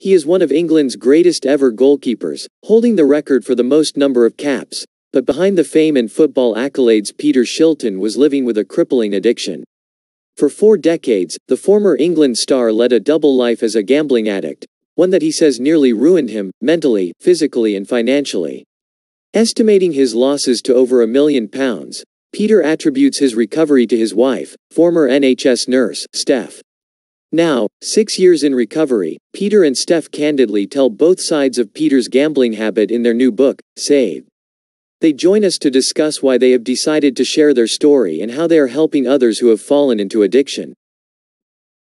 He is one of England's greatest ever goalkeepers, holding the record for the most number of caps. But behind the fame and football accolades Peter Shilton was living with a crippling addiction. For four decades, the former England star led a double life as a gambling addict, one that he says nearly ruined him, mentally, physically and financially. Estimating his losses to over a million pounds, Peter attributes his recovery to his wife, former NHS nurse, Steph. Now, six years in recovery, Peter and Steph candidly tell both sides of Peter's gambling habit in their new book, Saved. They join us to discuss why they have decided to share their story and how they are helping others who have fallen into addiction.